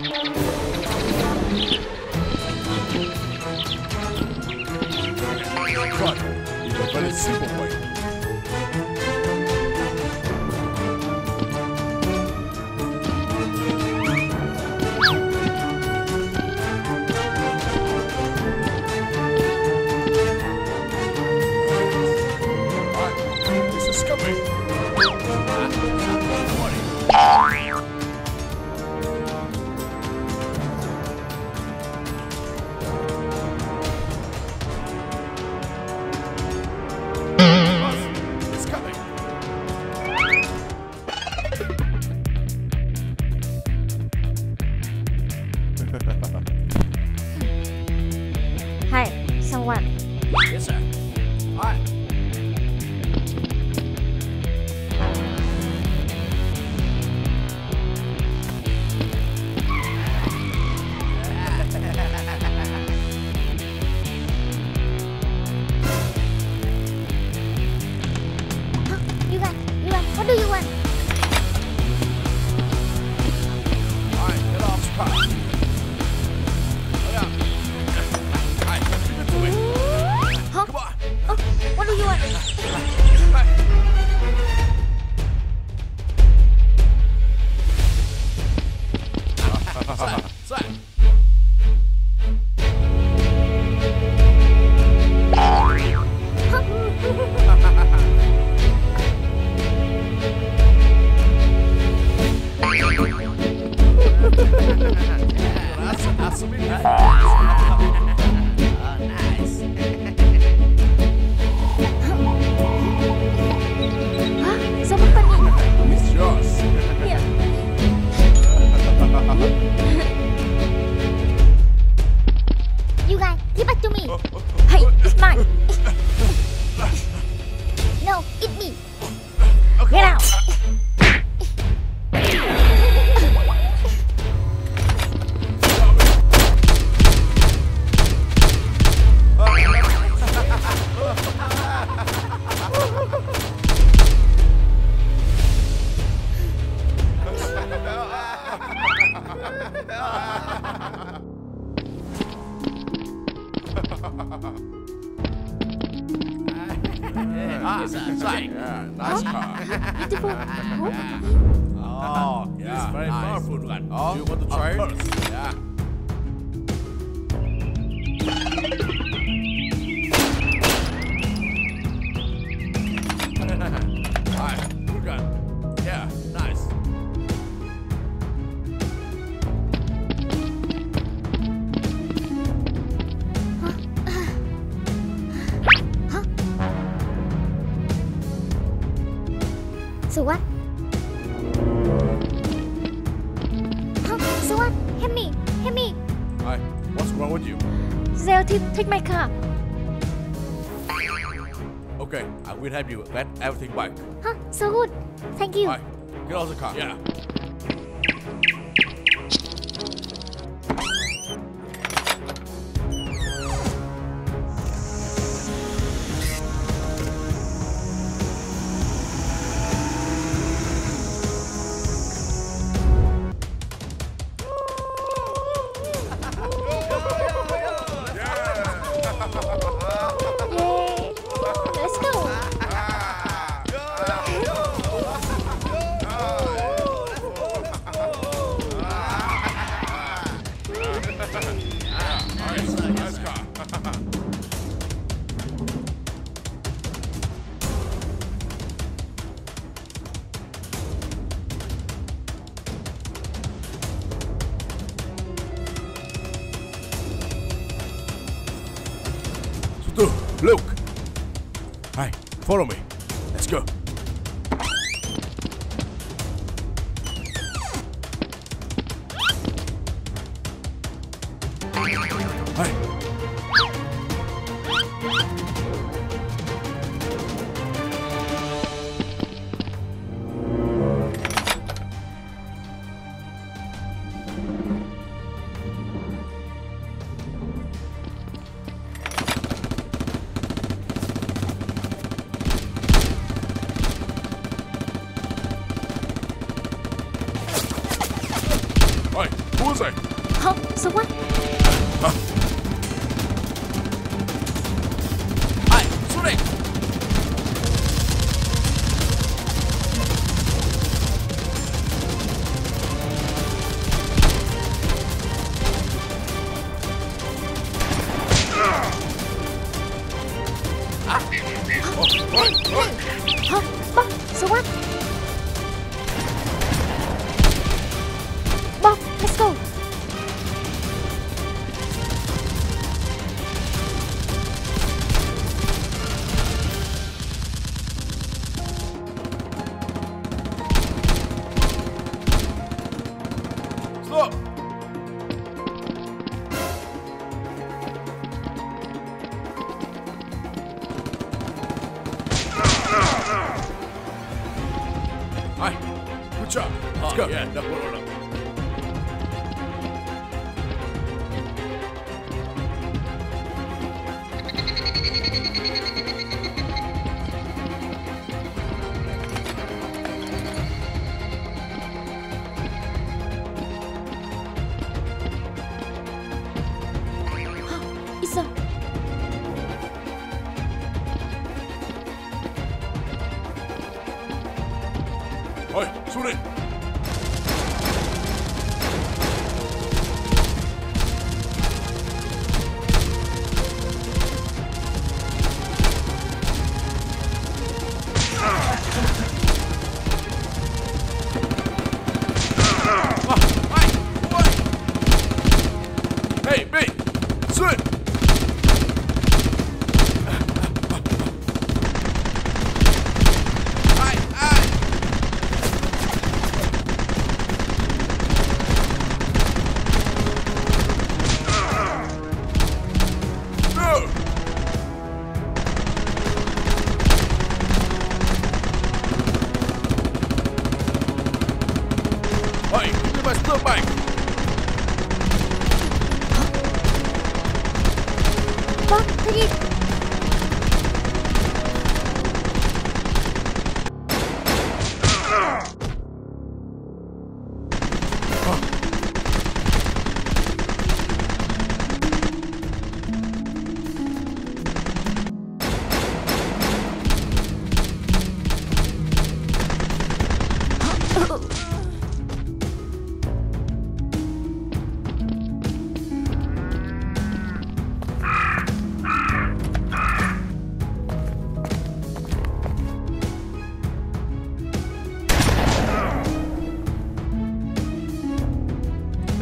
But it's super white. everything back. Huh? So good. Thank you. Get out of the car. Yeah. Let's oh, go. Yeah, no, no, no.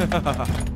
哈哈哈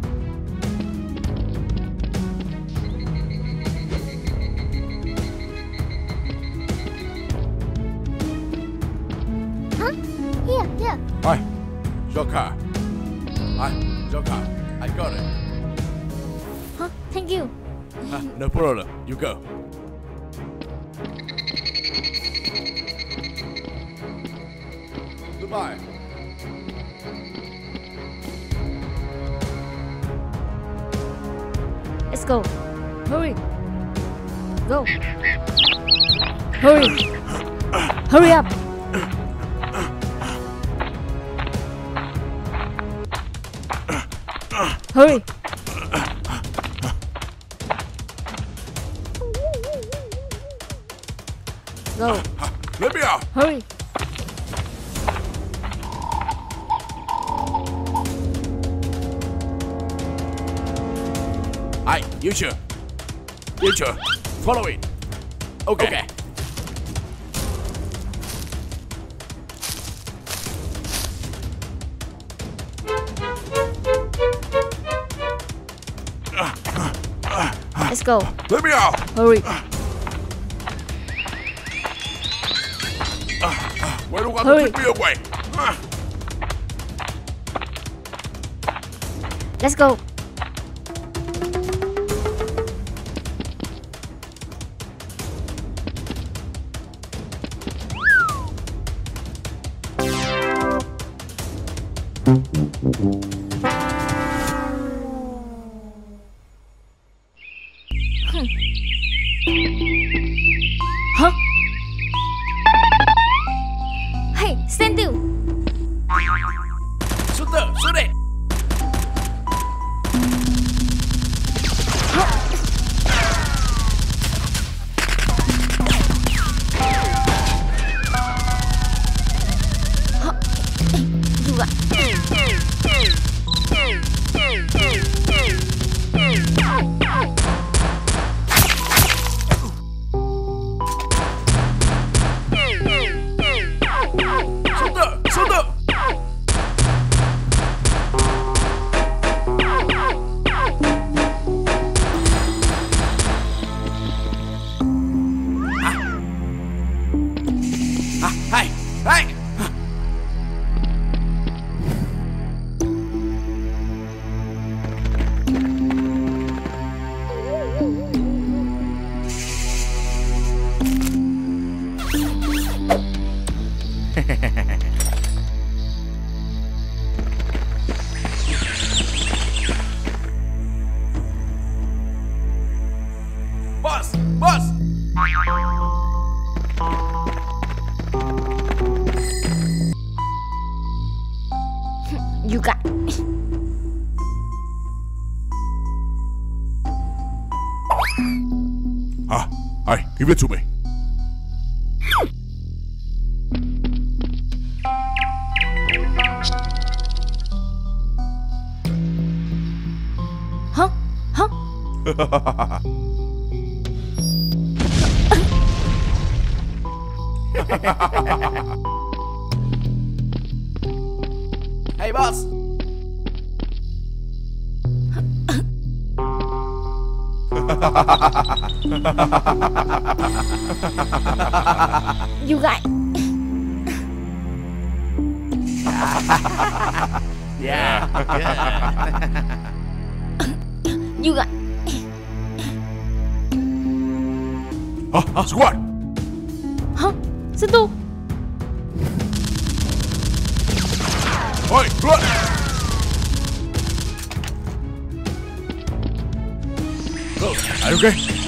Hurry. Do I me away? Let's go. You got. Yeah. You got. Ah, ah, squad. Hả? Sentuh. Hey, run. Okay?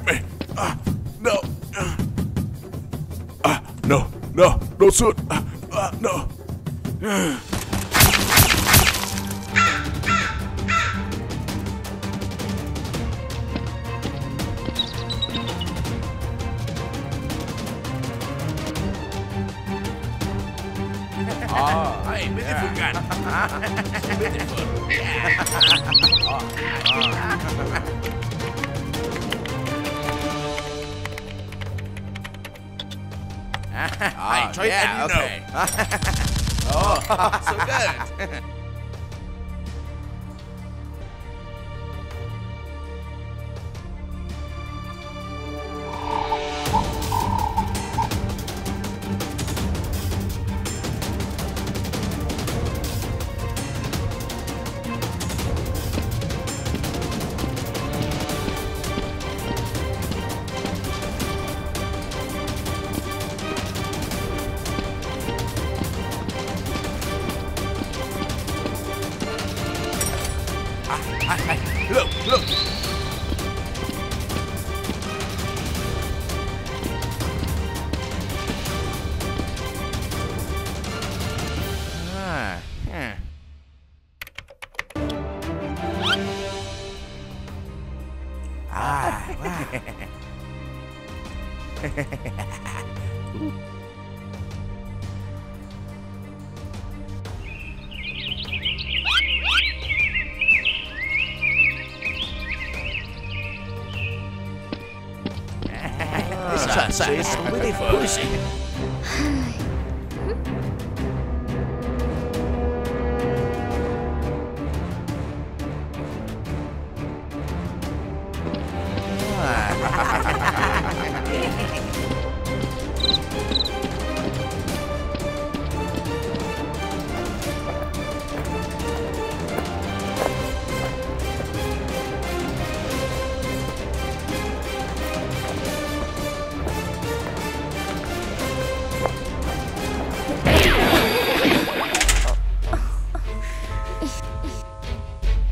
Forgive me. Ah, no. Ah, no, no, don't shoot. Ah, ah, no. Oh, hey, beautiful gun. so beautiful. Yeah. I try it yeah, and you okay. oh, so good.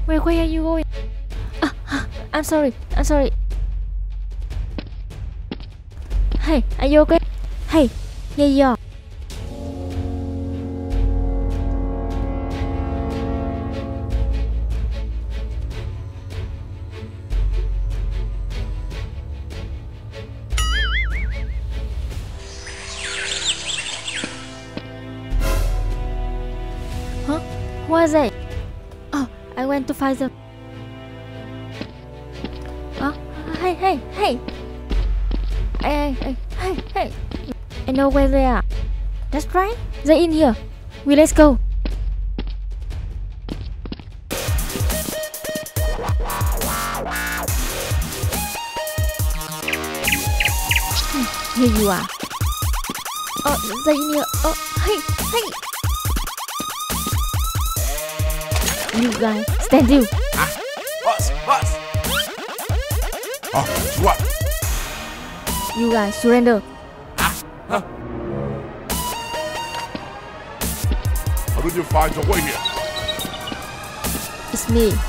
Where, are you going? Ah, ah, I'm sorry. I'm sorry. Are you? Hey, yeah, yeah. Huh? What is it? Oh, I went to find them. no way there. That's right, they're in here. We let's go. Hmm, here you are. Oh, they're in here. Oh, hey, hey. You guys, stand still. Ah, boss. Oh, what? You guys, surrender. You find your way here? It's me.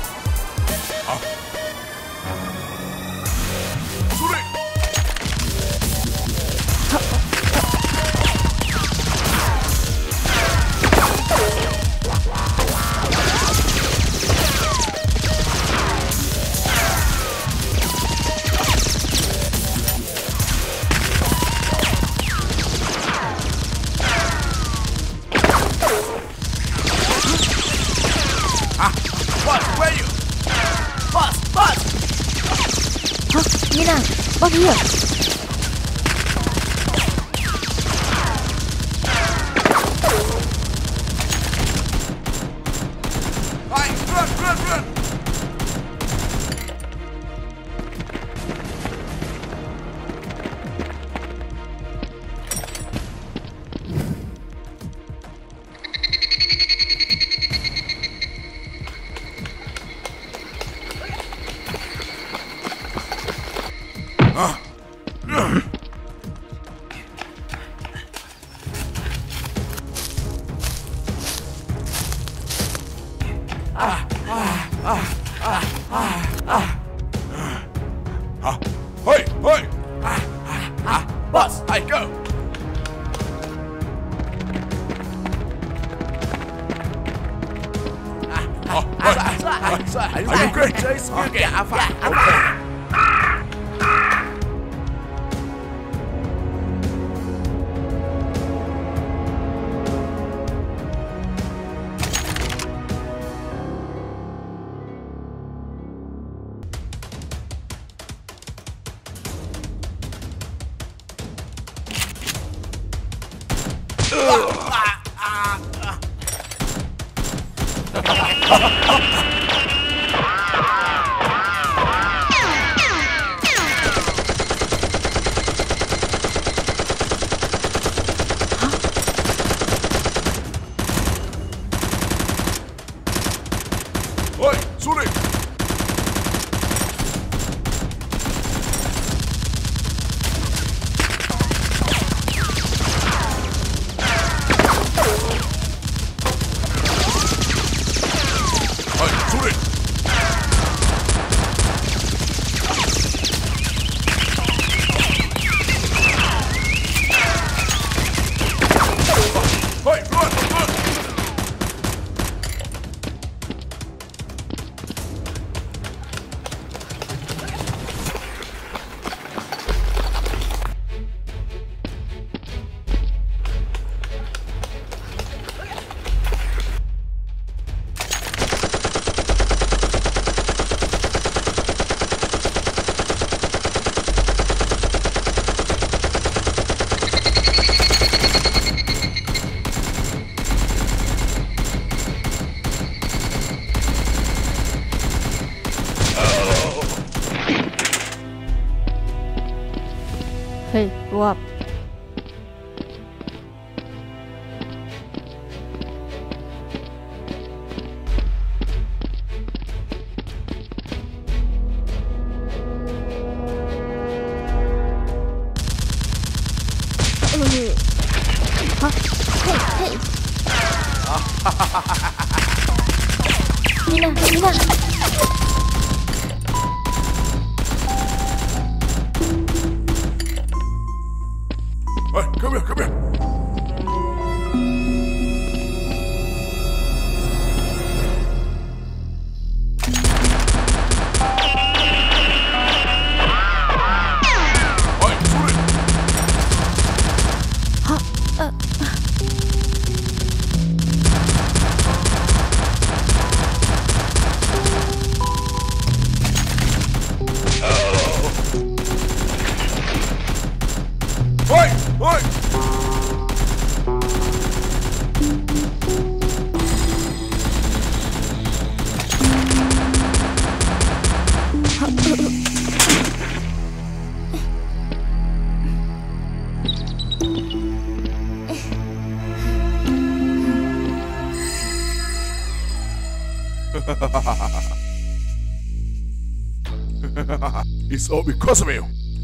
はい、そ。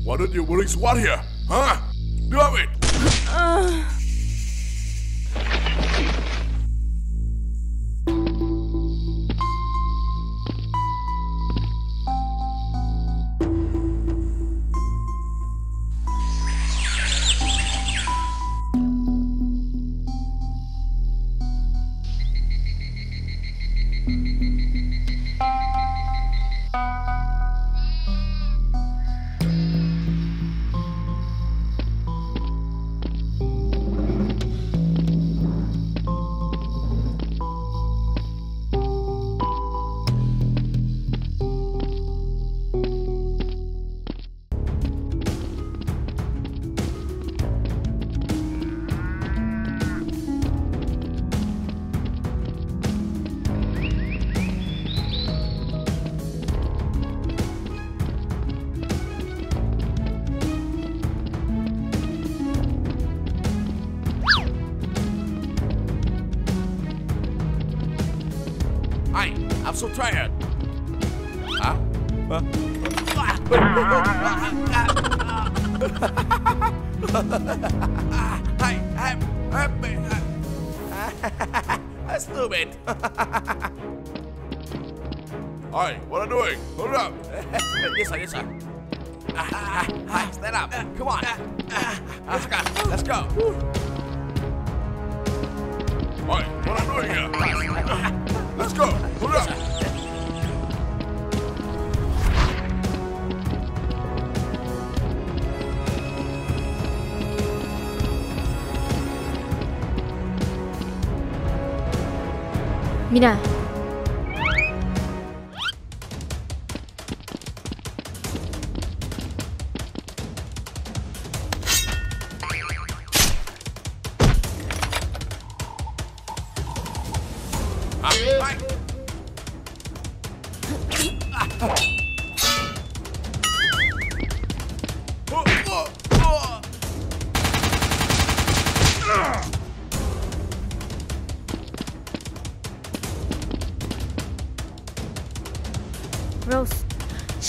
Why don't you bring SWAT here? Huh? stupid. Hi, what are you doing? Hold up. yes, sir, yes, sir. Hi, stand up. Come on. Let's go. Let's go. Hi, what are you doing here? Let's go. Hold up. Mina.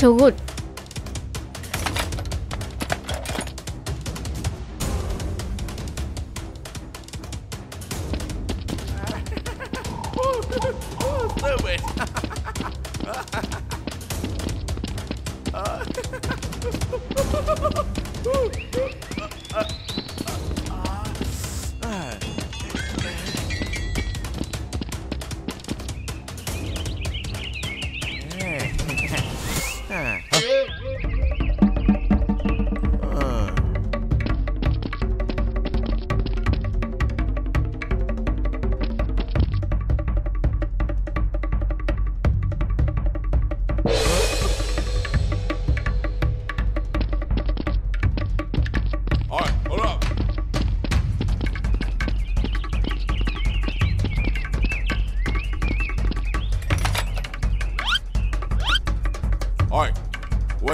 So good.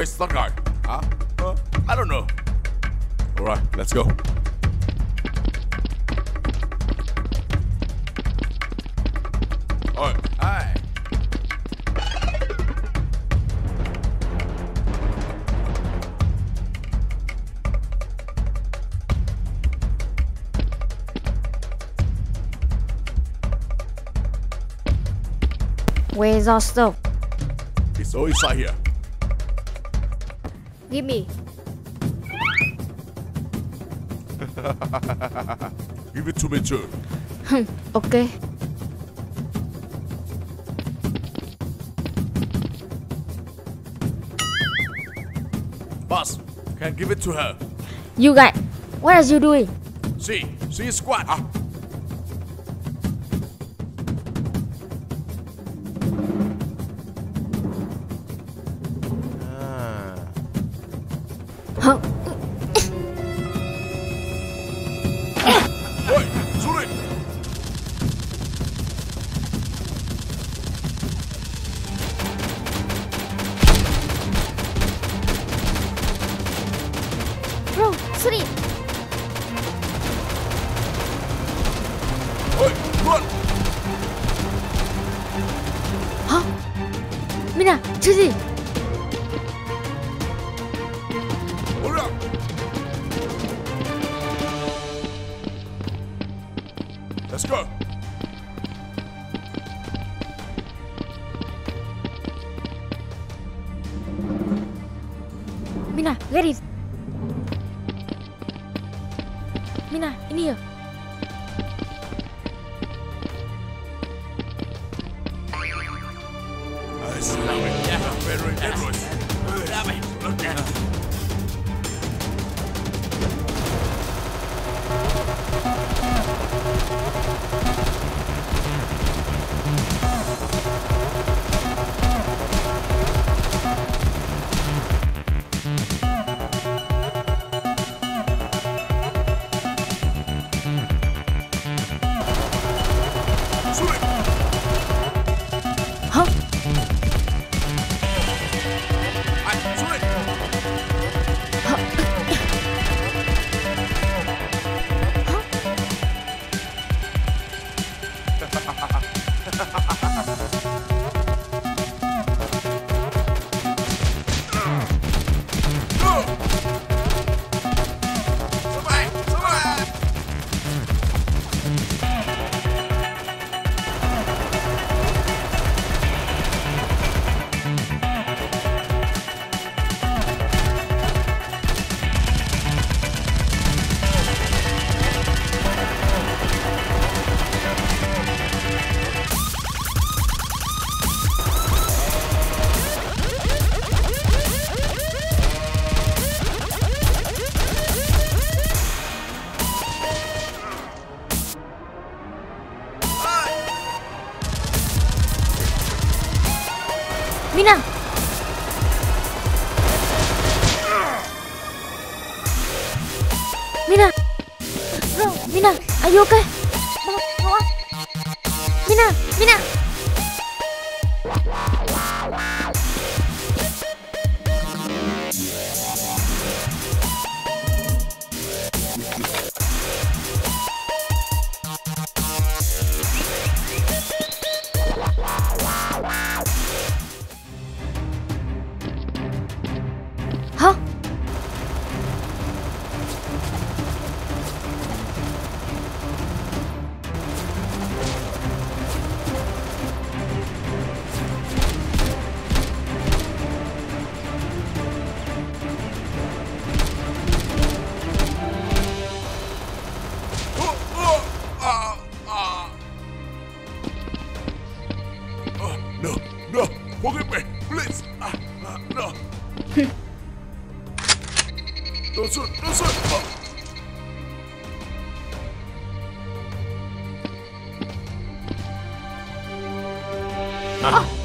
Where's the? Huh? Uh, I don't know. All right, let's go. All right, all right. Where's our stuff? It's all inside here. Give me. Give it to me too. Okay. Boss, can give it to her. You guys, what are you doing? See, see squad. Ah. Mina, in here. Mina, are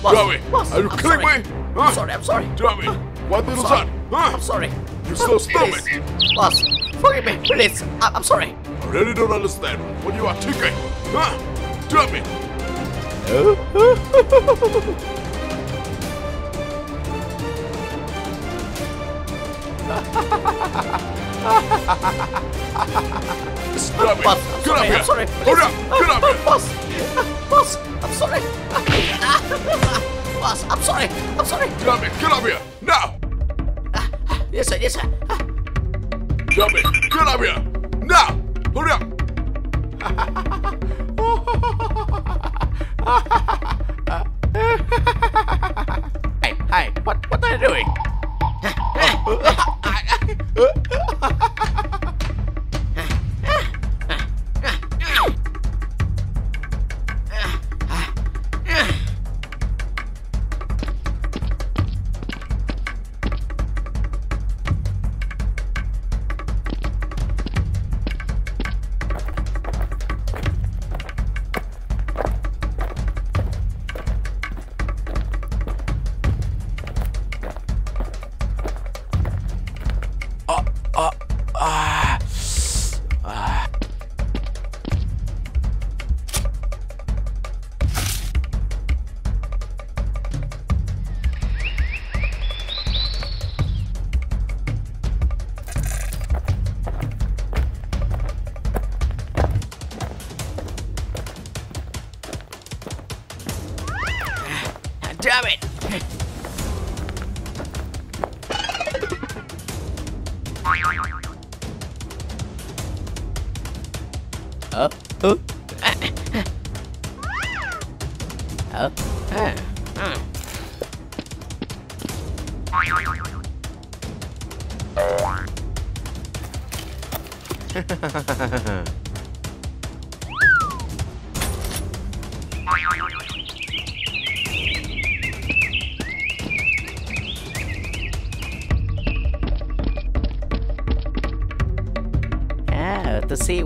Boss, Joey, boss, are you I'm kidding sorry. me? Huh? I'm sorry, I'm sorry. What did you sorry. say? Huh? I'm sorry. You're so stupid. Boss, forgive me, please. I- I'm sorry. I really don't understand what you are thinking. Huh? Tell me. Stop it! Boss, Get I'm up sorry, here! Sorry. Hurry up! Get up here! Boss, boss, I'm sorry. I'm sorry. Get up here! Get up here!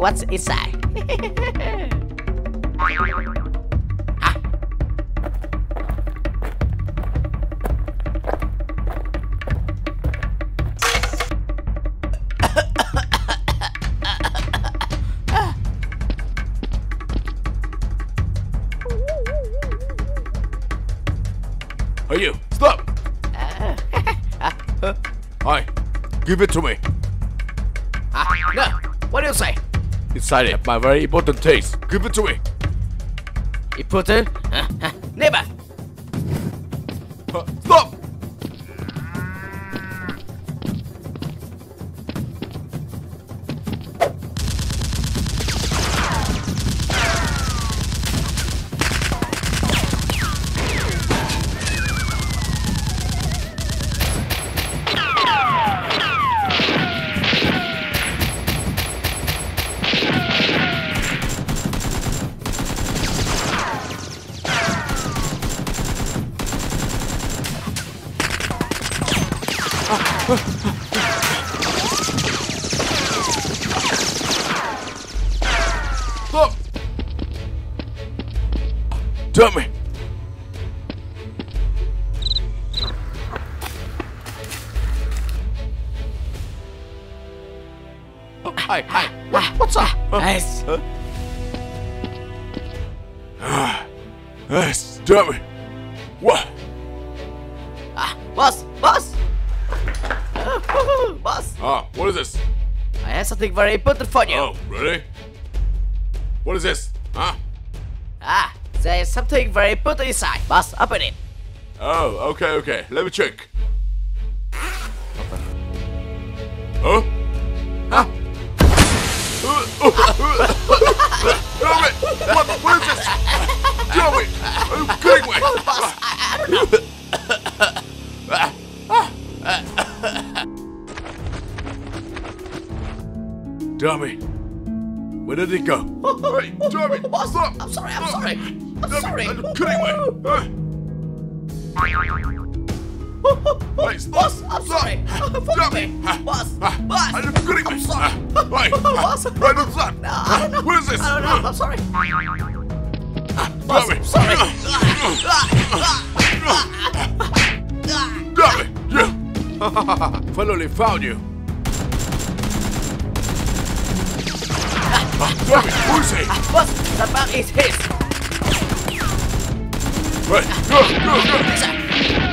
What's inside. Ah. Hey you! Stop! Hi! Give it to me! Inside it, my very important taste. Give it to me! Important? Something very important for you. Oh, really? What is this? Huh? Ah, there's something very important inside. Boss, open it. Oh, okay, okay. Let me check. Finally found you! Ah, Damn it! Who is he? Ah, Boss, the bag is his. Right, go, go, go!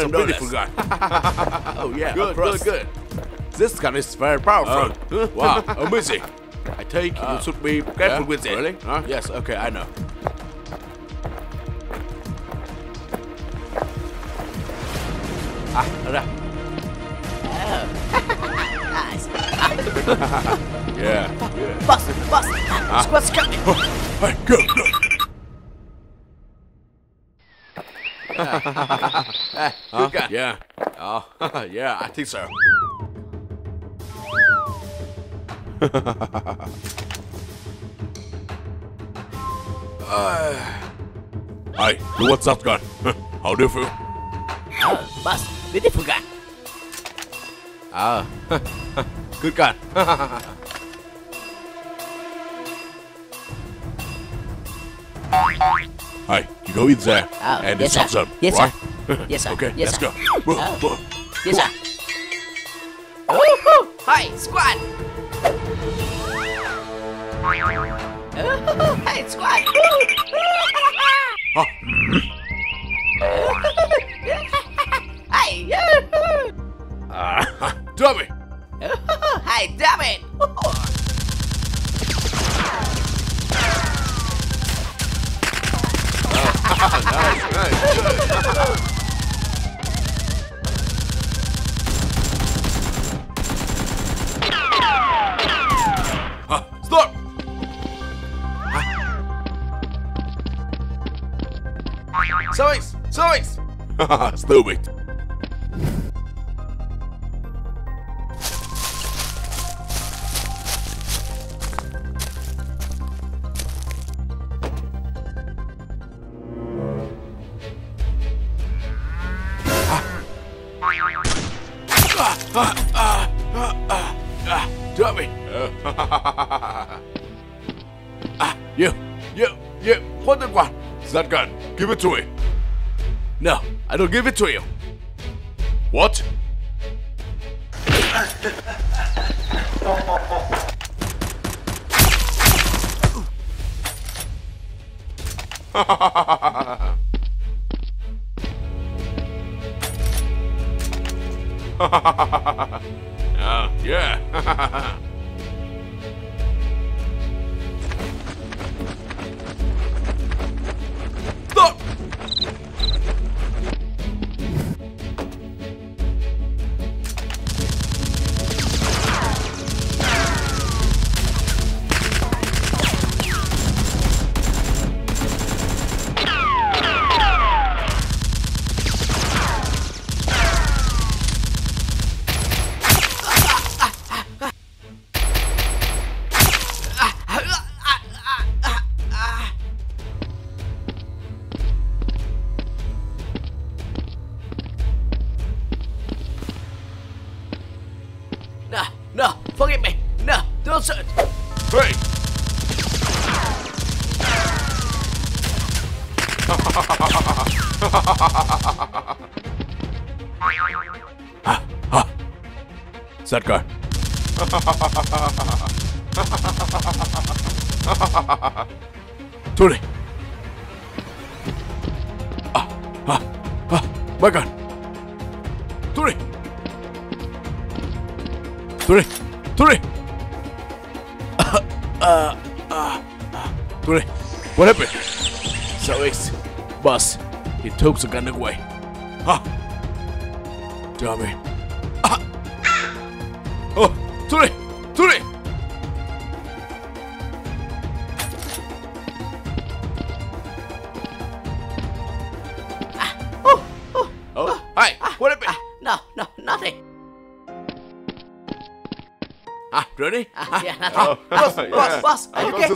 Three yeah, million so dollars. beautiful gun. Oh yeah, Good, of course. good, This gun is very Oh, powerful. Uh, wow, amazing. I think Ah. you uh, should be careful Yeah? with it. Really? Huh? Yes, okay, I know. À, đâu ra? Nice. Yeah. Boss, boss. Ah. Squad's coming. Oh, hey, go, go. Good gun. Yeah. Oh, yeah, I think so. Hi, you what's that gun? How do you feel? Oh, boss. Beautiful gun. Ah, good gun. Hi, you go in there Oh, and yes, it's sir. some, Yes, right? sir. Yes, sir. Okay, Yes, let's sir. go. Whoa, Oh. whoa. Yes, sir. Woohoo! Hi, squad. Oh, hey, squad. Huh? Hey, yoo-hoo. Ah, damn it! Oh, hey, damn Stupid. Damn I don't give it to you. What? He took the gun away. Ah. Damn it. Ah. Oh, Tony, Tony. Oh, hi. What happened? No, no, nothing. Ah, ready? Ah, yeah, nothing. Boss, yeah. boss, boss. I okay.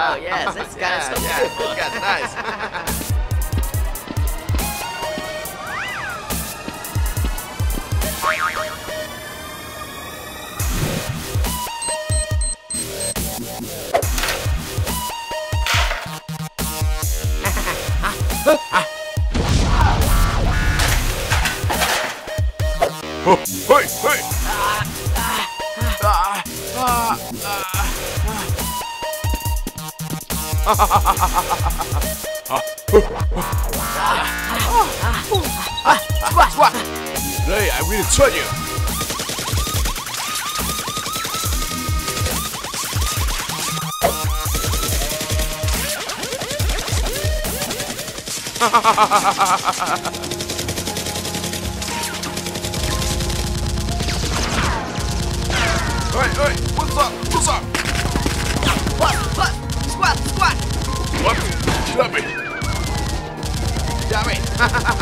Oh yes, that's kind of so beautiful. nice. Oh, Hey, I will show you. Hey, hey, what's up? What's up? Stop it. Damn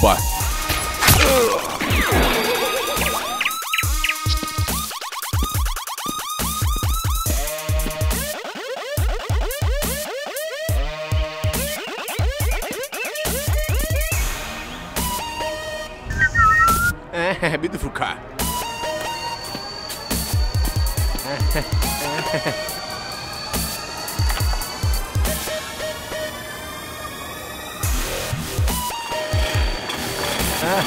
Bye. Beautiful car. hey,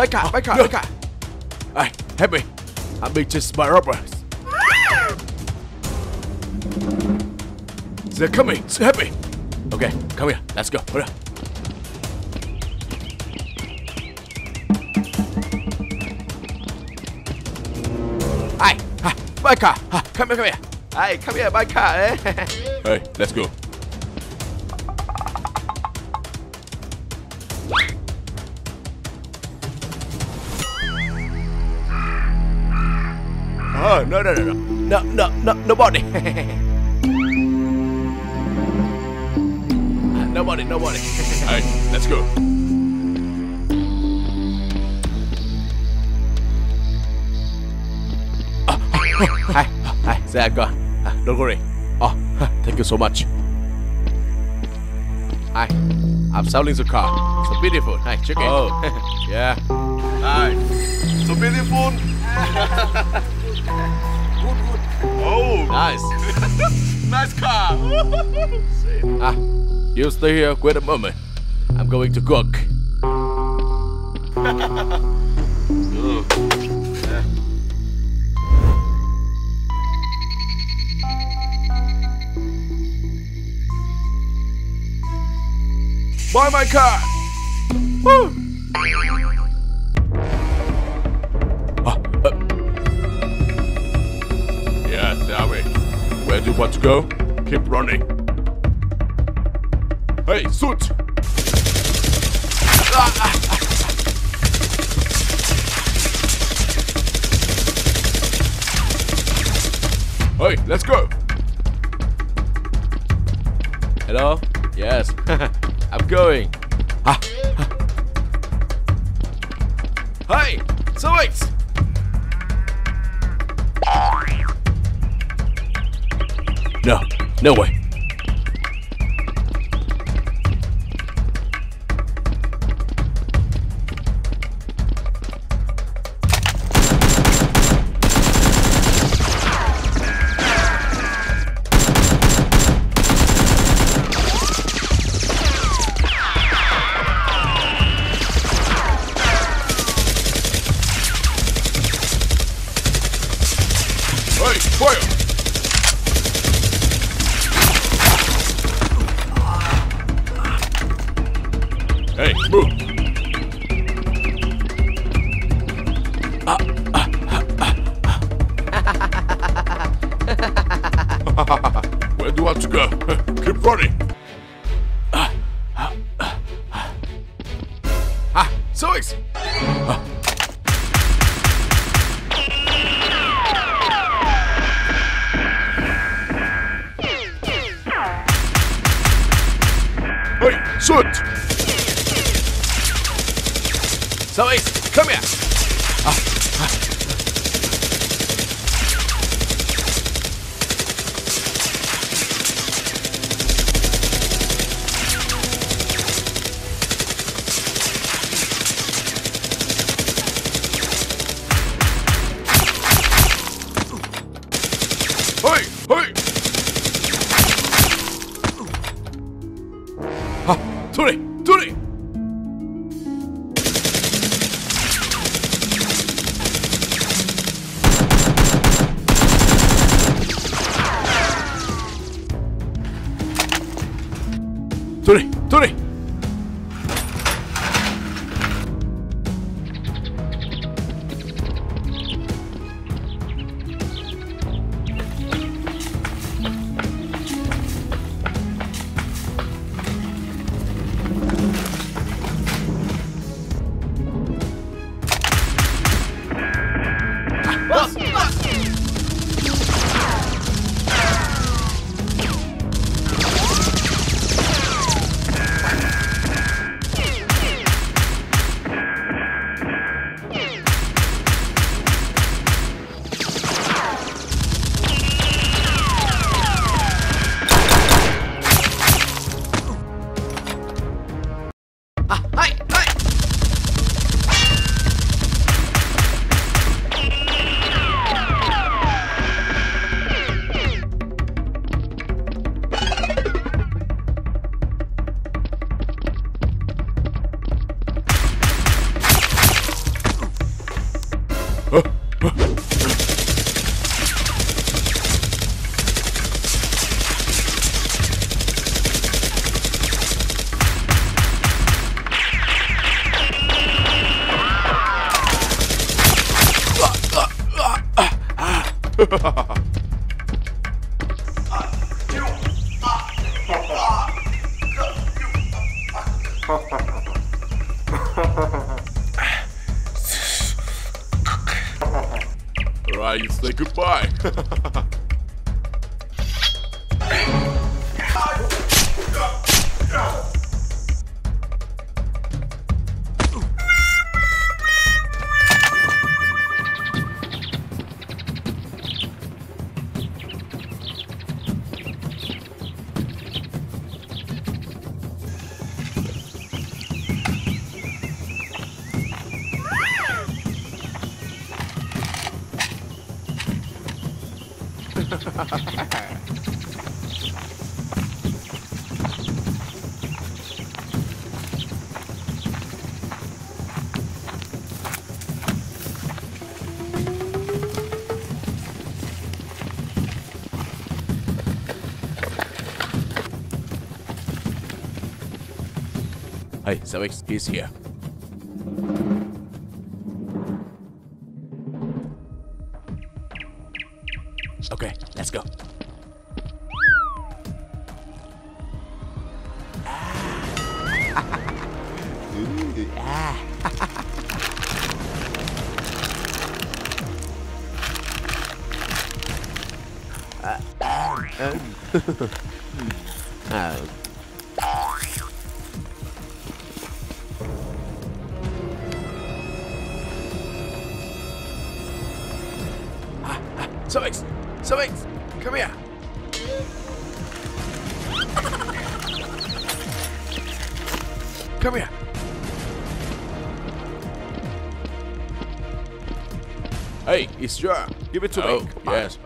my car, my car, my car. Hey, help me. I'm being chased by robbers. They're coming. Help me. Okay, come here. Let's go. Hurry up. Hey, ah, my car. Come here, come here. Hey, come here, my car. eh? Hey, let's go. Oh, no, no, no, no. No, no, no, nobody. nobody, nobody. Hey, let's go. Hi, hi, there, go. Ah, don't worry. Oh, thank you so much. Hi, I'm selling the car. So beautiful. Hi, check it. Oh. yeah. Hi. So beautiful. Oh, Nice. nice car. Ah, you stay here. Wait a moment. I'm going to cook. Buy my car. Woo. You want to go? Keep running. Hey, suit. Ah. Hey, let's go. Hello? Yes. I'm going. No, way. Hey, Zoe, he's here.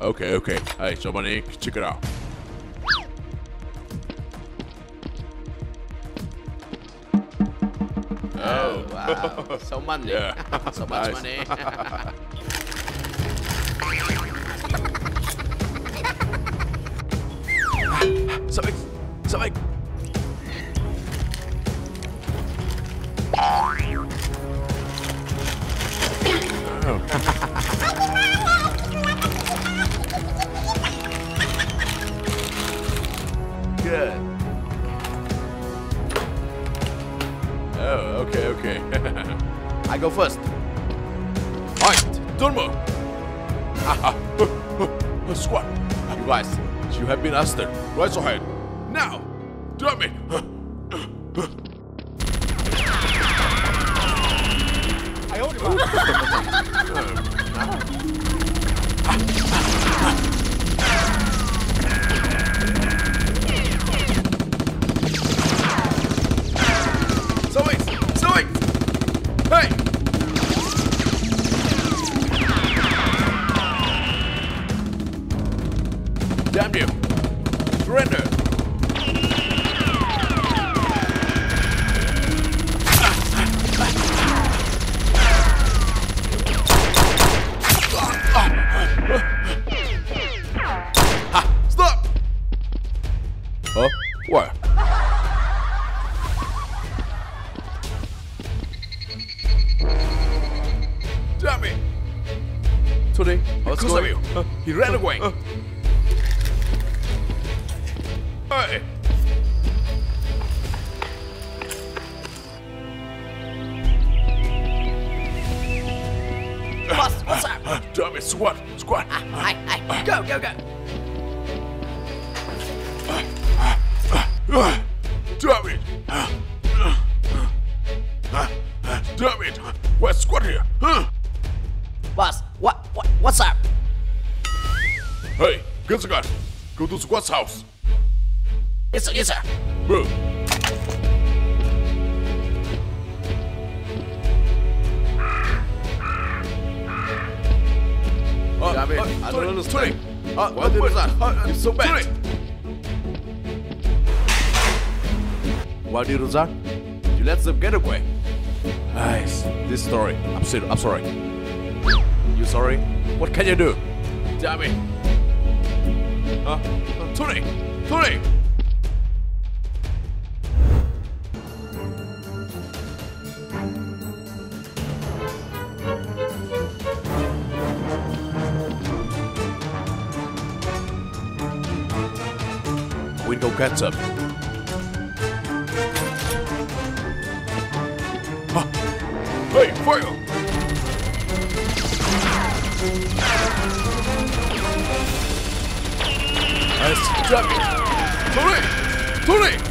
Okay, okay. Hey, somebody, check it out. Oh, wow. so money. Yeah. so much money. house. guts up. Huh. Hey, fire! I struck it! Tony! Tony!